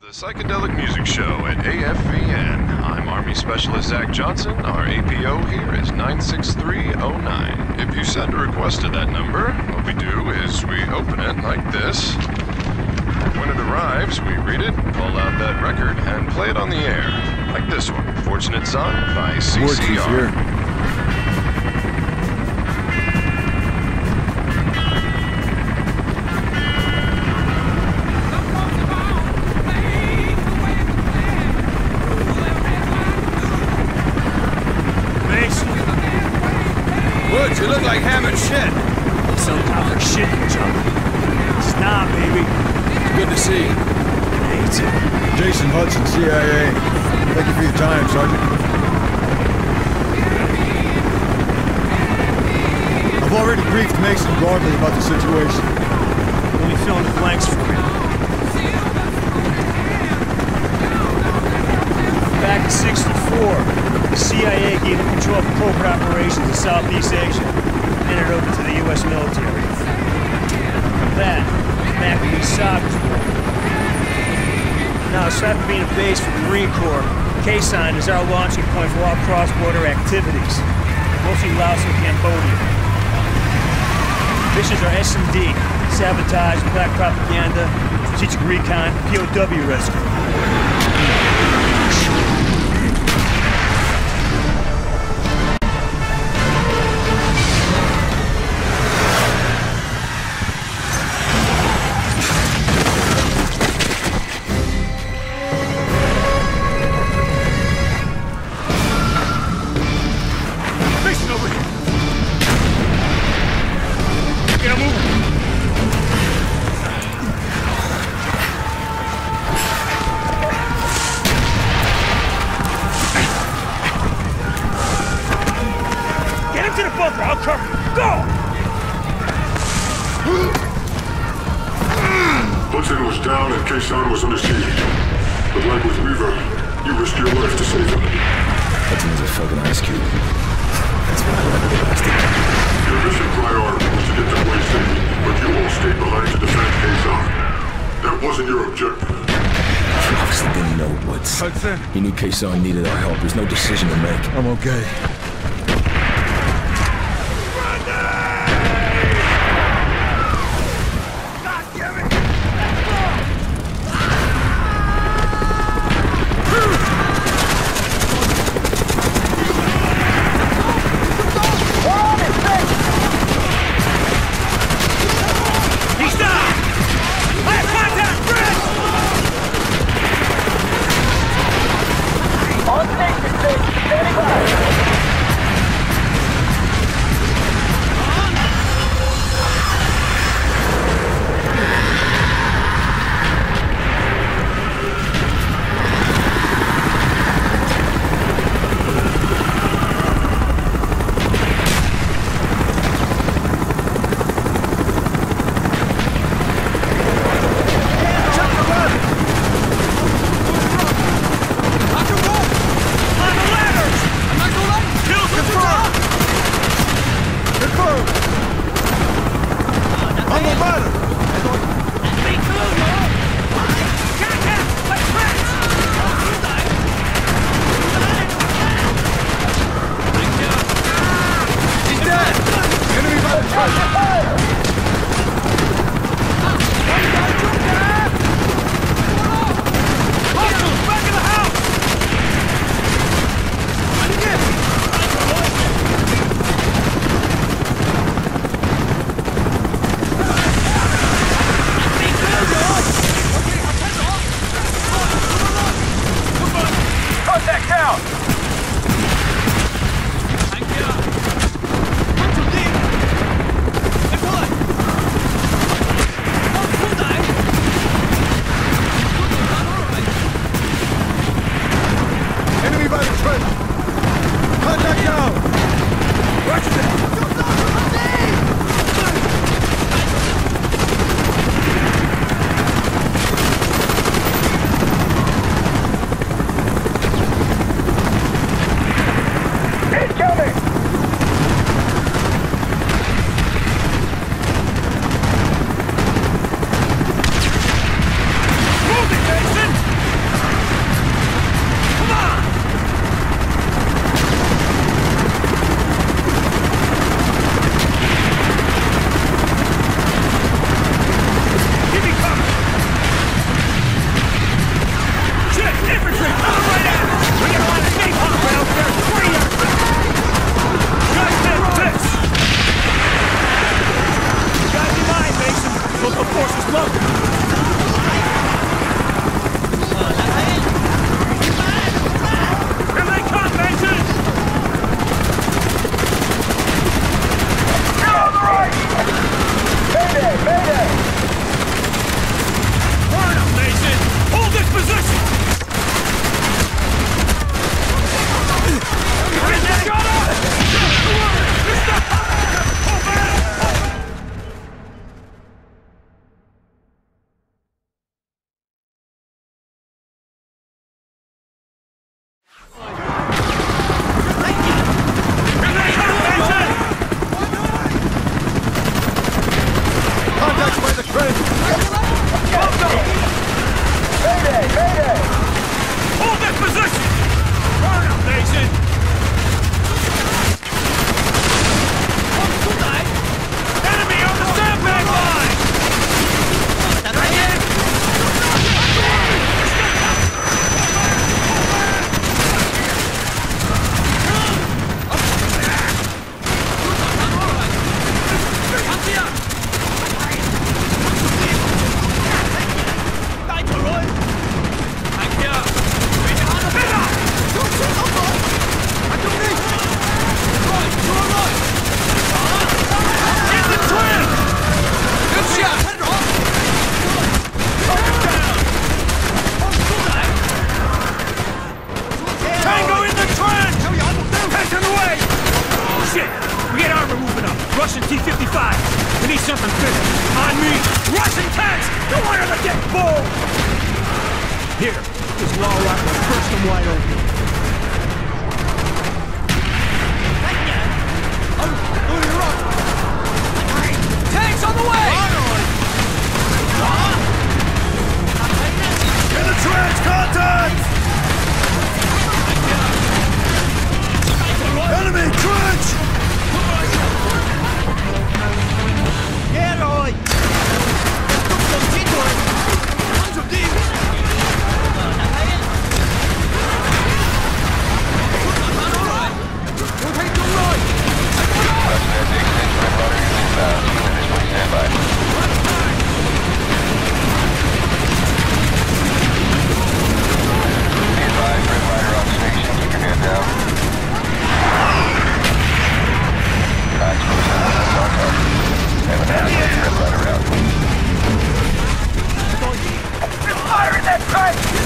The Psychedelic Music Show at AFVN. I'm Army Specialist Zach Johnson. Our APO here is 96309. If you send a request to that number, what we do is we open it like this. When it arrives, we read it, pull out that record, and play it on the air. Like this one, Fortunate Son by CCR. Like ham and shit. sometimes I shit in trouble. It's not, baby. Good to see you. Hey, too. Jason Hudson, CIA. Thank you for your time, Sergeant. I've already briefed Mason broadly about the situation. Let me fill in the blanks for you. Back in 64, the CIA gave the control of corporate operations in Southeast Asia and handed over to the U.S. military. That, MACV-SOG. Now, aside from being a base for the Marine Corps, Khe Sanh is our launching point for all cross-border activities, mostly Laos and Cambodia. Missions are S&D, sabotage, black propaganda, strategic recon, POW rescue. That wasn't your objective. He obviously didn't know Woods. Hudson? He knew Khe Sanh needed our help. There's no decision to make. I'm okay.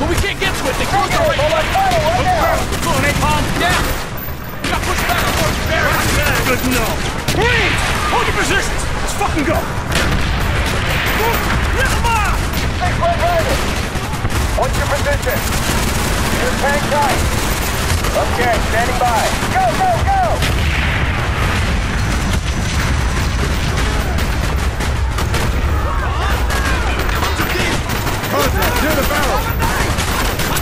But we can't get to it. They closed oh, our oh, right flank. Right now. Go, Napalm. Down. We got pushed back. We're embarrassed. That's good to know. Hold your positions. Let's fucking go. Let them off. Stay right What's your position? Your tank tight. Okay, standing by. Go, go, go! Contact, near the barrel!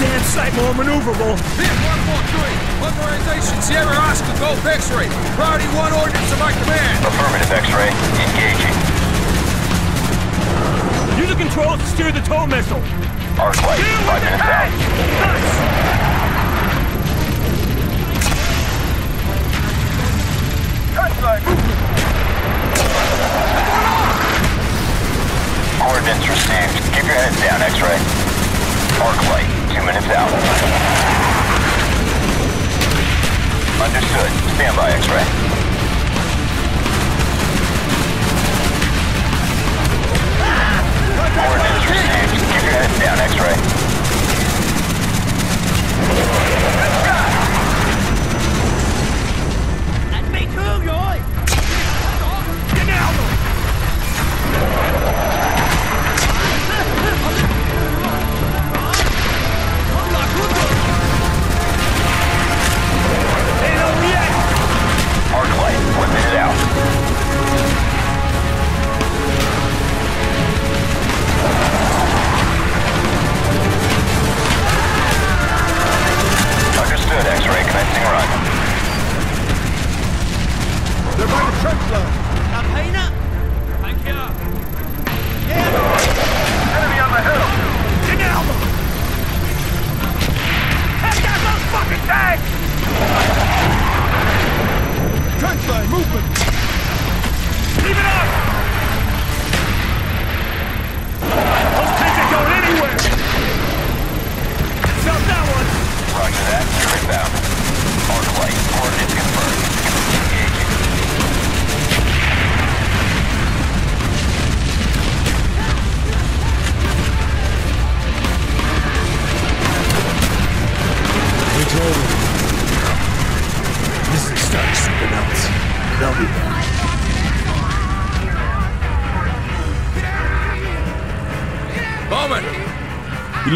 damn sight more maneuverable. Hit 143. Authorization Sierra Oscar, Golf X-ray. Priority 1 ordnance to my command. Affirmative X-ray. Engaging. Use the controls to steer the TOW missile. Arc light. Five minutes out. Nice. Coordinates received. Keep your heads down, X-ray. Arc light. Two minutes out.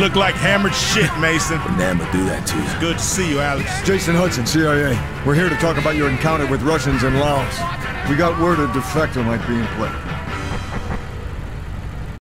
Look like hammered shit, Mason. Nam will do that to you. Good to see you, Alex. Jason Hudson, CIA. We're here to talk about your encounter with Russians in Laos. We got word a defector might be in play.